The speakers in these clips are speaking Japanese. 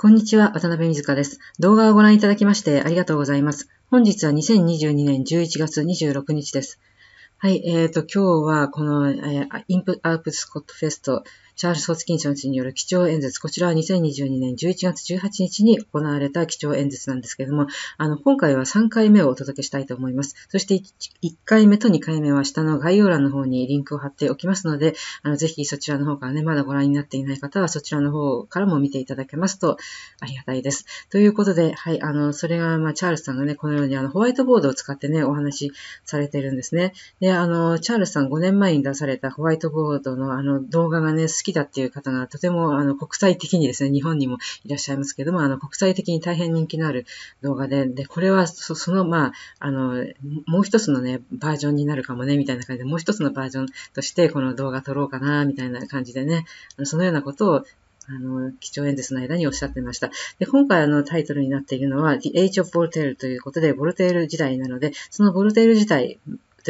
こんにちは、渡辺水香です。動画をご覧いただきましてありがとうございます。本日は2022年11月26日です。はい、えーと、今日はこの、えー、 Input Output ScotFest チャールズ・ホスキンソン氏による基調演説、こちらは2022年11月18日に行われた基調演説なんですけれども、あの、今回は3回目をお届けしたいと思います。そして 1, 1回目と2回目は下の概要欄の方にリンクを貼っておきますので、あの、ぜひそちらの方からね、まだご覧になっていない方はそちらの方からも見ていただけますとありがたいです。ということで、はい、あの、それが、まあ、チャールズさんがね、このようにあの、ホワイトボードを使ってね、お話しされているんですね。で、あの、チャールズさん5年前に出されたホワイトボードのあの、動画がね、好きだっていう方がとてもあの国際的にですね、日本にもいらっしゃいますけども、あの国際的に大変人気のある動画で、で、これはその、まあ、あの、もう一つのね、バージョンになるかもね、みたいな感じで、もう一つのバージョンとしてこの動画撮ろうかな、みたいな感じでね、そのようなことをあの、基調演説の間におっしゃってました。で、今回あのタイトルになっているのは The Age of Voltaire ということで、ボルテール時代なので、そのボルテール時代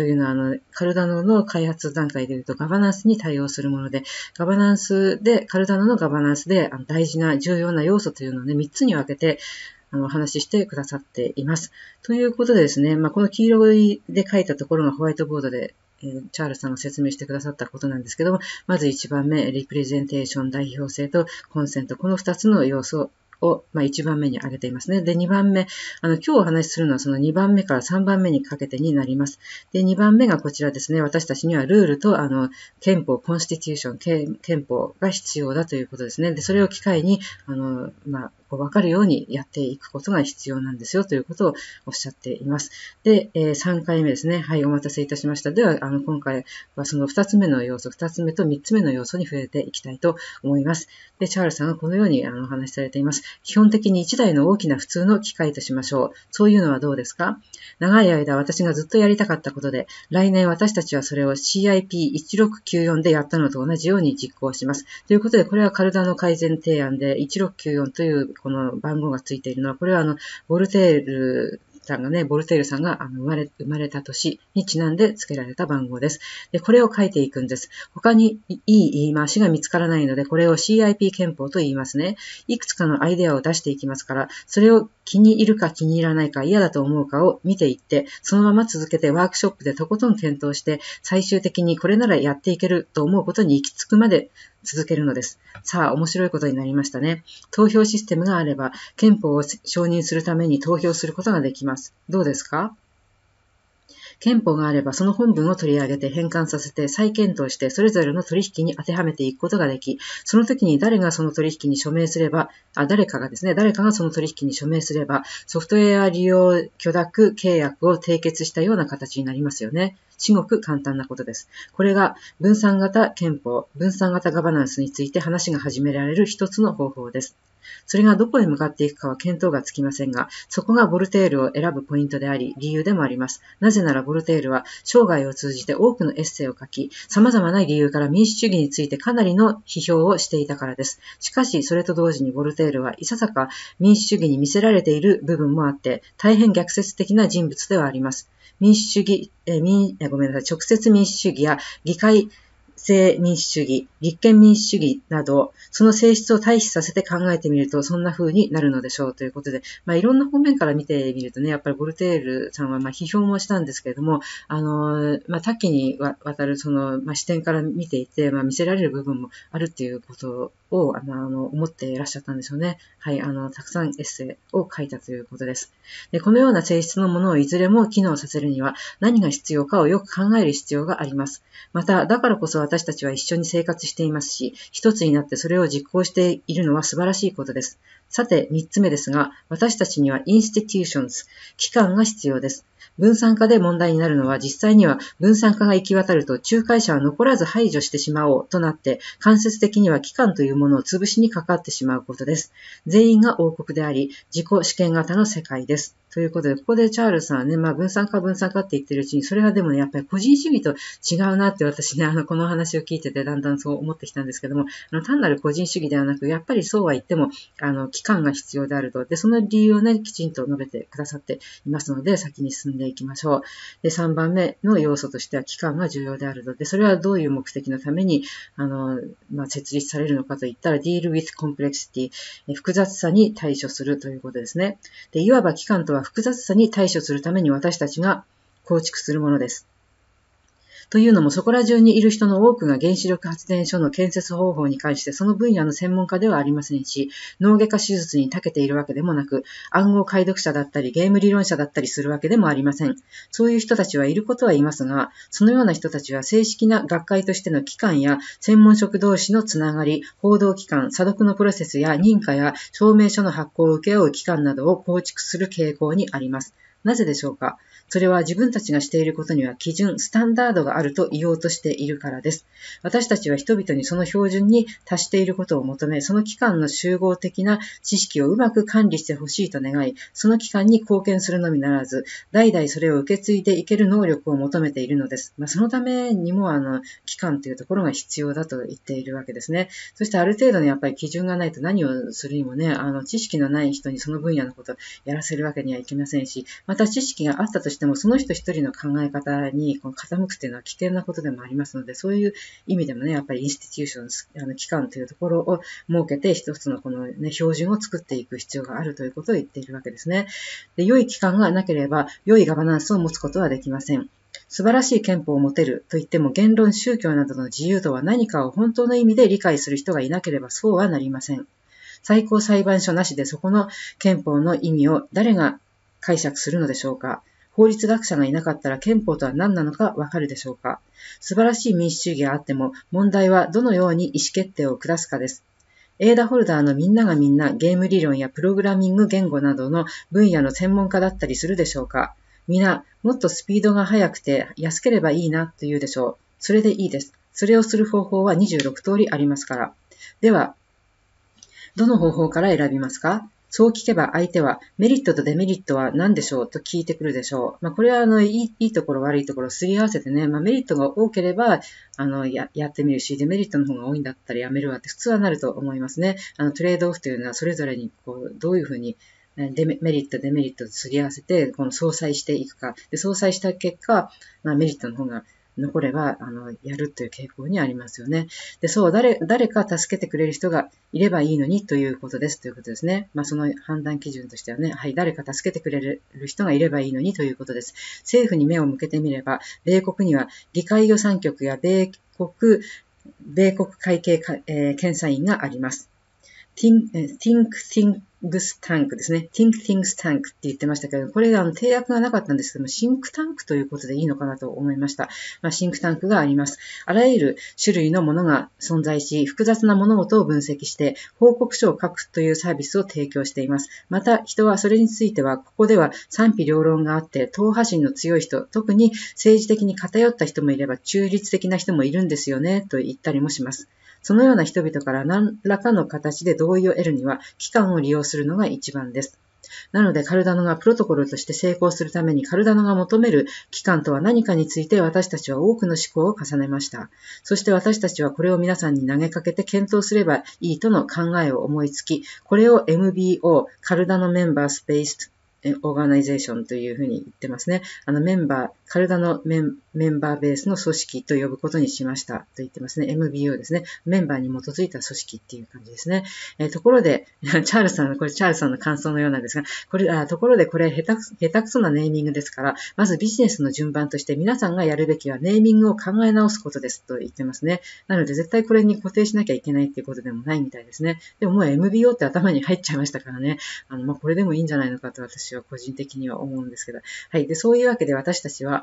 というのは、あの、カルダノの開発段階でいうとガバナンスに対応するもので、ガバナンスで、カルダノのガバナンスであの大事な重要な要素というのをね、3つに分けて、あの、お話ししてくださっています。ということでですね、まあ、この黄色で書いたところがホワイトボードで、チャールズさんが説明してくださったことなんですけども、まず1番目、リプレゼンテーション代表性とコンセント、この2つの要素を、まあ、1番目に挙げていますね。で、2番目、あの、今日お話しするのはその2番目から3番目にかけてになります。で、2番目がこちらですね。私たちにはルールと、あの、憲法、コンスティテューション、憲法が必要だということですね。で、それを機会に、あの、まあ、こう分かるようにやっていくことが必要なんですよということをおっしゃっています。で、えー、3回目ですね。はい、お待たせいたしました。では、あの、今回はその2つ目の要素、2つ目と3つ目の要素に触れていきたいと思います。で、チャールさんがこのようにあのお話しされています。基本的に1台の大きな普通の機械としましょう。そういうのはどうですか？長い間私がずっとやりたかったことで、来年私たちはそれを CIP1694 でやったのと同じように実行します。ということで、これはカルダの改善提案で1694というこの番号がついているのは、これはあの、ボルテールさんがね、ボルテールさんがあの生まれ生まれた年にちなんで付けられた番号です。で、これを書いていくんです。他にいい言い回しが見つからないので、これを CIP 憲法と言いますね。いくつかのアイデアを出していきますから、それを気に入るか気に入らないか嫌だと思うかを見ていって、そのまま続けてワークショップでとことん検討して、最終的にこれならやっていけると思うことに行き着くまで続けるのです。さあ、面白いことになりましたね。投票システムがあれば、憲法を承認するために投票することができます。どうですか？憲法があればその本文を取り上げて変換させて再検討してそれぞれの取引に当てはめていくことができ、その時に誰がその取引に署名すれば、あ誰かがですね、誰かがその取引に署名すれば、ソフトウェア利用許諾契約を締結したような形になりますよね。至極簡単なことです。これが分散型憲法、分散型ガバナンスについて話が始められる一つの方法です。それがどこへ向かっていくかは見当がつきませんが、そこがボルテールを選ぶポイントであり、理由でもあります。なぜならボルテールは生涯を通じて多くのエッセイを書き、様々な理由から民主主義についてかなりの批評をしていたからです。しかし、それと同時にボルテールはいささか民主主義に見せられている部分もあって、大変逆説的な人物ではあります。民主主義、え民ごめんなさい、直接民主主義や議会性民主主義、立憲民主主義など、その性質を対比させて考えてみると、そんな風になるのでしょうということで、まあ、いろんな方面から見てみるとね、やっぱりボルテールさんはま批評もしたんですけれども、あの、まあ、多岐にわたるその、まあ、視点から見ていて、まあ、見せられる部分もあるっていうことを、あの、あの思っていらっしゃったんですよね。はい、あの、たくさんエッセイを書いたということです。で、このような性質のものをいずれも機能させるには、何が必要かをよく考える必要があります。また、だからこそ私たちは一緒に生活していますし、一つになってそれを実行しているのは素晴らしいことです。さて、三つ目ですが、私たちには institutions、機関が必要です。分散化で問題になるのは実際には分散化が行き渡ると仲介者は残らず排除してしまおうとなって間接的には機関というものを潰しにかかってしまうことです。全員が王国であり自己試験型の世界です。ということで、ここでチャールズさんね、まあ分散化分散化って言ってるうちに、それはでもね、やっぱり個人主義と違うなって私ね、あの、この話を聞いててだんだんそう思ってきたんですけども、あの単なる個人主義ではなく、やっぱりそうは言っても、あの、期間が必要であると。で、その理由をね、きちんと述べてくださっていますので、先に進んでいきましょう。で、3番目の要素としては、期間が重要であると。で、それはどういう目的のために、あの、まあ、設立されるのかといったら、deal with complexity、複雑さに対処するということですね。で、いわば期間とは複雑さに対処するために私たちが構築するものです。というのもそこら中にいる人の多くが原子力発電所の建設方法に関してその分野の専門家ではありませんし、脳外科手術に長けているわけでもなく、暗号解読者だったりゲーム理論者だったりするわけでもありません。そういう人たちはいることはいますが、そのような人たちは正式な学会としての機関や専門職同士のつながり、報道機関、査読のプロセスや認可や証明書の発行を請け負う機関などを構築する傾向にあります。なぜでしょうかそれは自分たちがしていることには基準、スタンダードがあると言おうとしているからです。私たちは人々にその標準に達していることを求め、その機関の集合的な知識をうまく管理してほしいと願い、その機関に貢献するのみならず、代々それを受け継いでいける能力を求めているのです。まあ、そのためにも、あの、機関というところが必要だと言っているわけですね。そしてある程度のやっぱり基準がないと何をするにもね、あの、知識のない人にその分野のことをやらせるわけにはいきませんし、また知識があったとしても、その人一人の考え方にこの傾くっていうのは危険なことでもありますので、そういう意味でもね、やっぱりインスティテューション、あの機関というところを設けて、一つのこのね、標準を作っていく必要があるということを言っているわけですね。で良い機関がなければ、良いガバナンスを持つことはできません。素晴らしい憲法を持てると言っても言論、宗教などの自由とは何かを本当の意味で理解する人がいなければそうはなりません。最高裁判所なしでそこの憲法の意味を誰が解釈するのでしょうか法律学者がいなかったら憲法とは何なのかわかるでしょうか？素晴らしい民主主義があっても問題はどのように意思決定を下すかです。エーダホルダーのみんながみんなゲーム理論やプログラミング言語などの分野の専門家だったりするでしょうか？皆、もっとスピードが速くて安ければいいなと言うでしょう。それでいいです。それをする方法は26通りありますから。では、どの方法から選びますか？そう聞けば相手はメリットとデメリットは何でしょう？と聞いてくるでしょう。まあ、これはあのいいいいところ悪いところをすり合わせてね、まあ、メリットが多ければあのややってみるし、デメリットの方が多いんだったらやめるわって普通はなると思いますね。あのトレードオフというのはそれぞれにこうどういうふうにデメリット、デメリットとすり合わせて、この相殺していくか。で相殺した結果、まあ、メリットの方が残れば、あの、やるという傾向にありますよね。で、そう、誰、誰か助けてくれる人がいればいいのにということですということですね。まあ、その判断基準としてはね、はい、誰か助けてくれる人がいればいいのにということです。政府に目を向けてみれば、米国には議会予算局や米国、米国会計、えー、検査員があります。Think, think, think グスタンクですね。think things tank って言ってましたけど、これあの定約がなかったんですけども、シンクタンクということでいいのかなと思いました。まあ、シンクタンクがあります。あらゆる種類のものが存在し、複雑な物事を分析して、報告書を書くというサービスを提供しています。また、人はそれについては、ここでは賛否両論があって、党派心の強い人、特に政治的に偏った人もいれば、中立的な人もいるんですよね、と言ったりもします。そのような人々から何らかの形で同意を得るには、期間を利用するのが一番です。なので、カルダノがプロトコルとして成功するために、カルダノが求める期間とは何かについて私たちは多くの思考を重ねました。そして私たちはこれを皆さんに投げかけて検討すればいいとの考えを思いつき、これを MBO、カルダノメンバースペースオーガナイゼーションというふうに言ってますね。あのメンバー、カルダのメンメンバーベースの組織と呼ぶことにしましたと言ってますね。MBO ですね。メンバーに基づいた組織っていう感じですね。えー、ところで、チャールさんの、これチャールさんの感想のようなんですが、これ、あところでこれ下手下手くそなネーミングですから、まずビジネスの順番として皆さんがやるべきはネーミングを考え直すことですと言ってますね。なので絶対これに固定しなきゃいけないっていうことでもないみたいですね。でももう MBO って頭に入っちゃいましたからね。あの、まあ、これでもいいんじゃないのかと私は個人的には思うんですけど。はい。で、そういうわけで私たちは、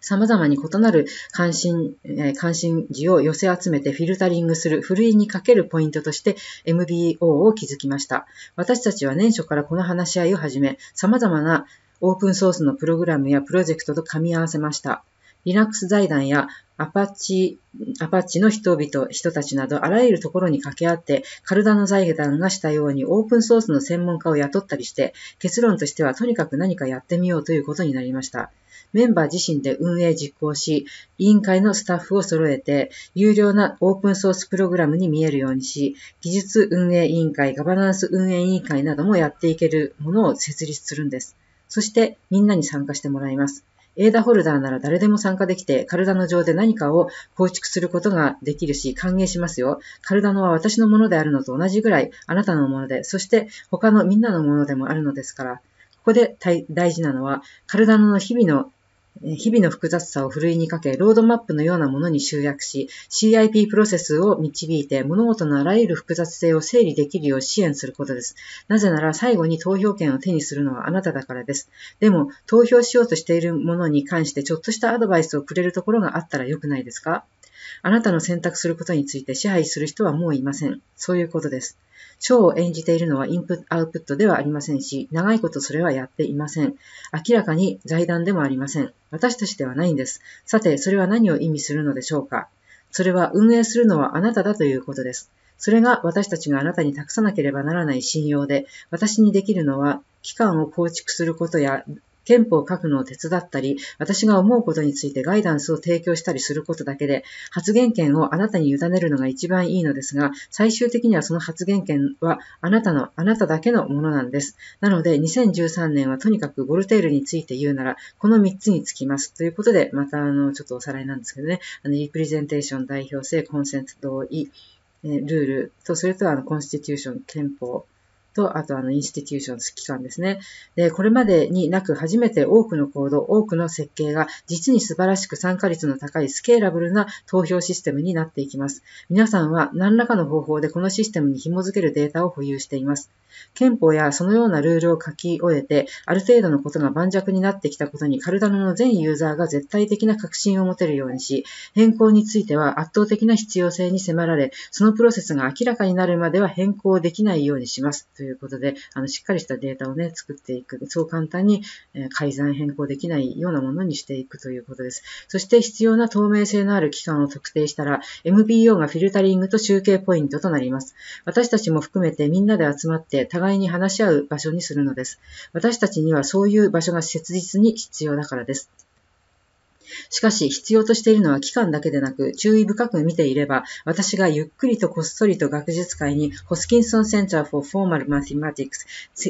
様々に異なる関心、関心事を寄せ集めてフィルタリングする、ふるいにかけるポイントとして MBO を築きました。私たちは年初からこの話し合いを始め、様々なオープンソースのプログラムやプロジェクトと噛み合わせました。Linux 財団やアパッチ、アパッチの人々、人たちなど、あらゆるところに掛け合って、カルダノ財団がしたようにオープンソースの専門家を雇ったりして、結論としてはとにかく何かやってみようということになりました。メンバー自身で運営実行し、委員会のスタッフを揃えて、有料なオープンソースプログラムに見えるようにし、技術運営委員会、ガバナンス運営委員会などもやっていけるものを設立するんです。そしてみんなに参加してもらいます。エーダホルダーなら誰でも参加できて、カルダノ上で何かを構築することができるし、歓迎しますよ。カルダノは私のものであるのと同じぐらいあなたのもので、そして他のみんなのものでもあるのですから。ここで大事なのは、カルダノの日々の日々の複雑さをふるいにかけ、ロードマップのようなものに集約し、CIP プロセスを導いて、物事のあらゆる複雑性を整理できるよう支援することです。なぜなら、最後に投票権を手にするのはあなただからです。でも、投票しようとしているものに関して、ちょっとしたアドバイスをくれるところがあったらよくないですか？あなたの選択することについて支配する人はもういません。そういうことです。ショーを演じているのはインプット、アウトプットではありませんし、長いことそれはやっていません。明らかに財団でもありません。私たちではないんです。さて、それは何を意味するのでしょうかそれは運営するのはあなただということです。それが私たちがあなたに託さなければならない信用で、私にできるのは、期間を構築することや憲法を書くのを手伝ったり、私が思うことについてガイダンスを提供したりすることだけで、発言権をあなたに委ねるのが一番いいのですが、最終的にはその発言権はあなたの、あなただけのものなんです。なので、2013年はとにかくボルテールについて言うなら、この3つにつきます。ということで、また、あの、ちょっとおさらいなんですけどね、あの、 representation 代表性、 consent 同意、ルールと、それとあの、 constitution、憲法、と、あとあの、 institutions 機関ですね。で、これまでになく初めて多くのコード、多くの設計が実に素晴らしく参加率の高いスケーラブルな投票システムになっていきます。皆さんは何らかの方法でこのシステムに紐づけるデータを保有しています。憲法やそのようなルールを書き終えて、ある程度のことが盤石になってきたことにカルダノの全ユーザーが絶対的な確信を持てるようにし、変更については圧倒的な必要性に迫られ、そのプロセスが明らかになるまでは変更できないようにします。といういうことで、あのしっかりしたデータをね、作っていく。そう簡単に、え改ざん変更できないようなものにしていくということです。そして必要な透明性のある期間を特定したら、MBO がフィルタリングと集計ポイントとなります。私たちも含めてみんなで集まって互いに話し合う場所にするのです。私たちにはそういう場所が切実に必要だからです。しかし、必要としているのは期間だけでなく、注意深く見ていれば、私がゆっくりとこっそりと学術会に、ホスキンソンセンター for Formal Mathematics、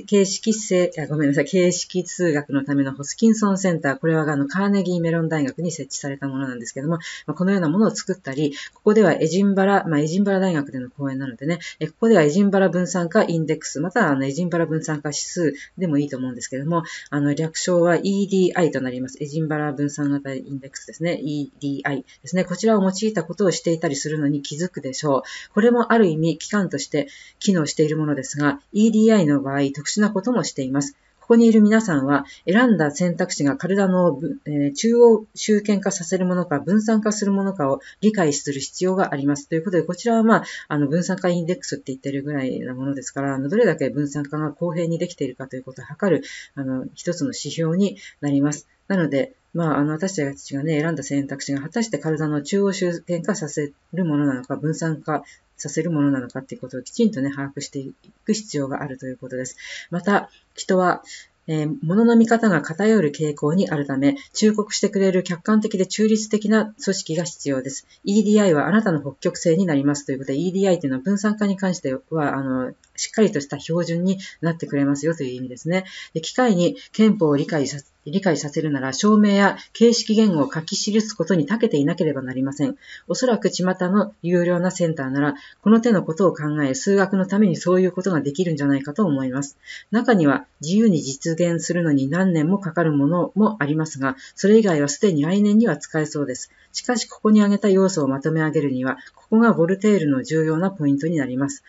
形式性、ごめんなさい、形式数学のためのホスキンソンセンター、これはあのカーネギーメロン大学に設置されたものなんですけども、ま、このようなものを作ったり、ここではエジンバラ、まあ、エジンバラ大学での講演なのでね、えここではエジンバラ分散化インデックス、またはあのエジンバラ分散化指数でもいいと思うんですけども、あの略称は EDI となります。エジンバラ分散型インデックスですね。EDI ですね。こちらを用いたことをしていたりするのに気づくでしょう。これもある意味、機関として機能しているものですが、EDI の場合、特殊なこともしています。ここにいる皆さんは、選んだ選択肢がカルダノを、え、中央集権化させるものか、分散化するものかを理解する必要があります。ということで、こちらは、まあ、あの、分散化インデックスって言ってるぐらいなものですから、あのどれだけ分散化が公平にできているかということを測る、あの、一つの指標になります。なので、まあ、あの、私たちがね、選んだ選択肢が果たして体の中央集権化させるものなのか、分散化させるものなのかっていうことをきちんとね、把握していく必要があるということです。また、人は、えー、物の見方が偏る傾向にあるため、忠告してくれる客観的で中立的な組織が必要です。EDI はあなたの北極星になりますということで、EDI というのは分散化に関しては、あの、しっかりとした標準になってくれますよという意味ですね。で機械に憲法を理解さ理解させるなら、証明や形式言語を書き記すことに長けていなければなりません。おそらく巷の有料なセンターなら、この手のことを考え、数学のためにそういうことができるんじゃないかと思います。中には、自由に実現するのに何年もかかるものもありますが、それ以外はすでに来年には使えそうです。しかし、ここに挙げた要素をまとめ上げるには、ここがボルテールの重要なポイントになります。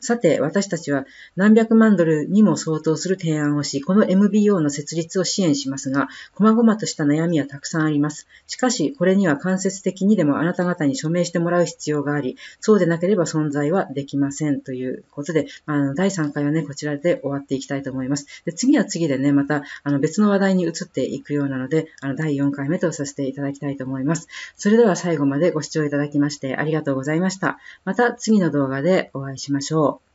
さて、私たちは何百万ドルにも相当する提案をし、この MBO の設立を支援しますが、細々とした悩みはたくさんあります。しかし、これには間接的にでもあなた方に署名してもらう必要があり、そうでなければ存在はできませんということで、あの第3回はね、こちらで終わっていきたいと思います。で次は次でね、またあの別の話題に移っていくようなので、あの第4回目とさせていただきたいと思います。それでは最後までご視聴いただきましてありがとうございました。また次の動画でお会いしましょう。